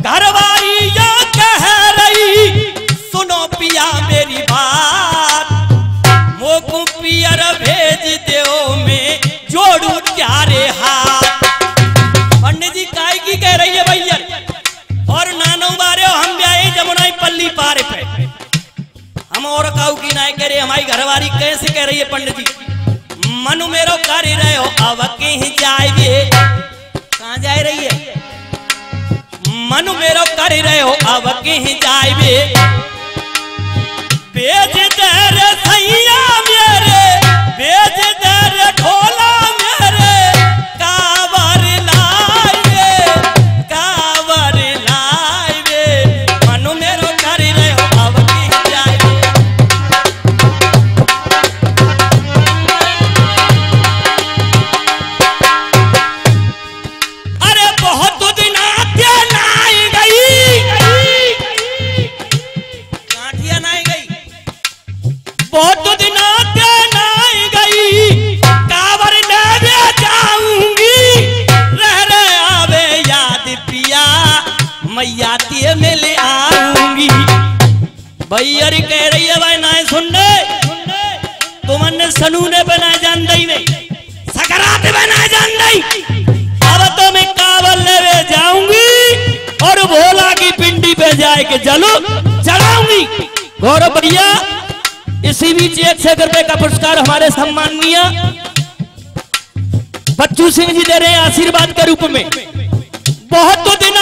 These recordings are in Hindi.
घरवारी यो कह रही, सुनो पिया मेरी बात। मोकू पियर भेज दो में जोड़ू प्यारे हाथ। पंडित जी काय की कह रही है, भैया, और नानो बारे हम भी आए जमुनाई पल्ली पारे पे। हम और काऊ की ना कह रहे हमारी घरवाली कैसे कह रही है पंडित जी मनु मेरो कर रहे हो, अब कहीं जाए कहा जा रही है? मनु मेरो कर रहे अब कहीं जाए बेच दर सैया सनू बनाए जान दई नहीं सकरात बनाए जान दई अब तो मैं कावल लेवे जाऊँगी और भोला की पिंडी पे जाए के जलो चढ़ाऊँगी। गौरव भैया इसी बीच एक सौ रुपए का पुरस्कार हमारे सम्माननीय बच्चू सिंह जी दे रहे आशीर्वाद के रूप में। बहुत तो दिन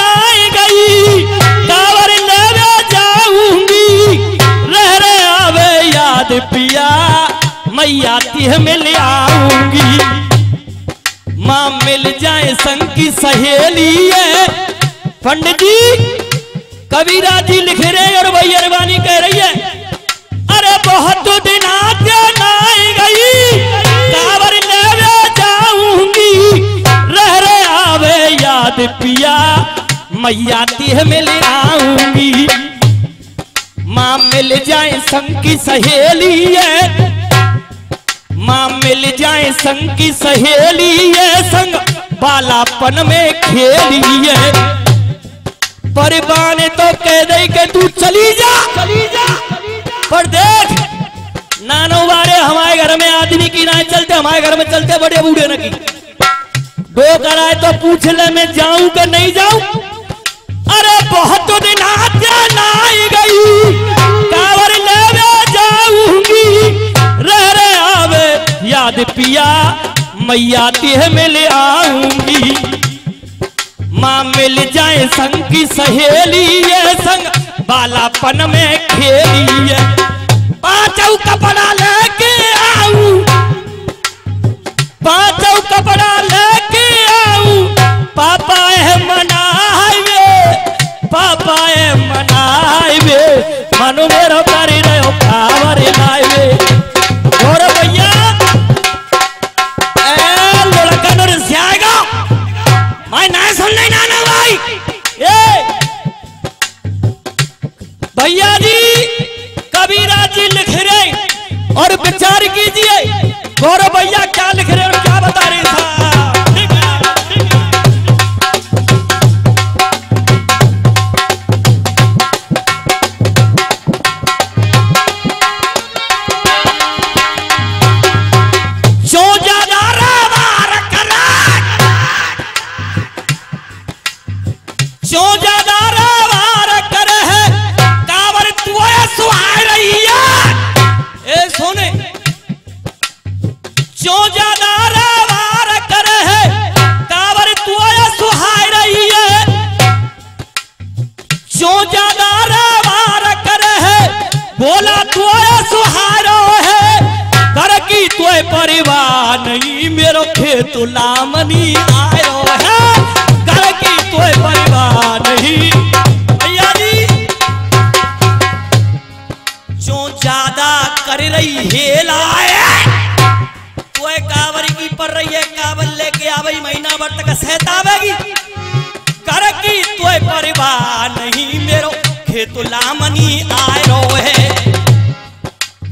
नाई गई कावर लेवे जाऊँगी। रह रहे आवे याद पिया मैया तिह मिल आऊँगी। माँ मिल जाए, संग की सहेली है। पंडित जी कबीरा जी लिख रहे और भैरवानी कह रही है। अरे बहुत दिन आते नाई गई कावर लेवे जाऊँगी। रह रहे आवे याद पिया, मैया तिह मिल आऊँगी। माँ मिल जाए, संग की सहेली है। माँ मिल जाए संग की सहेली है, संग बालापन में खेली है। परिवार ने तो कह दे के तू चली जा। चली जा पर देख, नानो बारे हमारे घर में आदमी की ना चलते, हमारे घर में चलते बड़े बूढ़े न की। दो कराए तो पूछ ले, मैं जाऊँ कि नहीं जाऊँ? याद पिया मैया तिह मिल आऊँगी। माँ मिल जाए संग की सहेली है, संग बालापन में खेली है। पाँचों कपड़ा लेके आऊँ। पाँचों कपड़ा लेके ई मेरो खेत लामनी आयो है। घर की तो कोई परिवार नहीं। जो ज़्यादा कर रही हेला कोई कावर की पड़ रही है, कावर लेके आवई महीना भर तक सहतावेगी कर की तो कोई परिवार नहीं, मेरो तो खेत लामनी आयो है।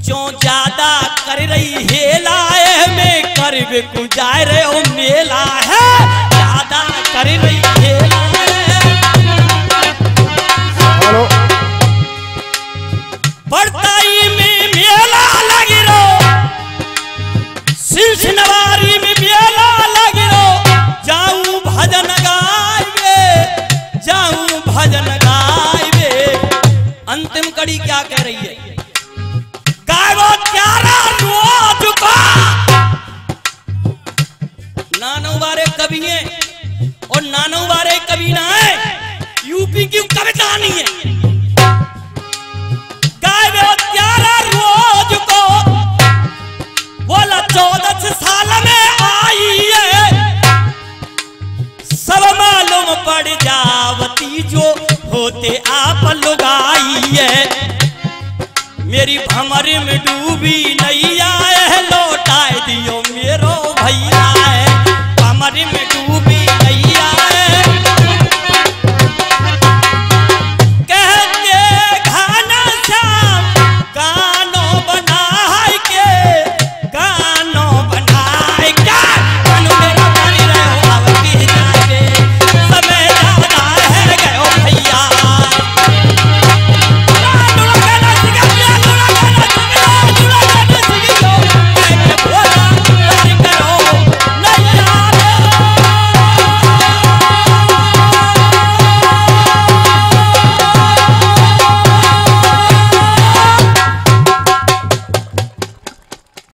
जो ज़्यादा कर रही हेला जाए रे ओ मेला है ज़्यादा कर रही खेला है। हेलो। पड़ताई में मेला लग रो सिलस नवारी में मेला लग रो। जाऊँ भजन जाऊँ अंतिम कड़ी क्या कह रही है? गायबो प्यारा रोज का नानू बारे कवि हैं और नानू बारे कवि ना है। यूपी की कविता नहीं है। रोज को, बोला चौदह साल में आई है। सब मालूम पड़ जावती जो होते आप लोग आई है। मेरी भमर में डूबी नैया है, लौटाए दियो